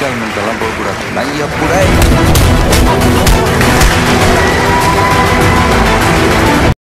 கல்மெண்ட் எல்லாம் போகக்கூடாது நான் எப்போ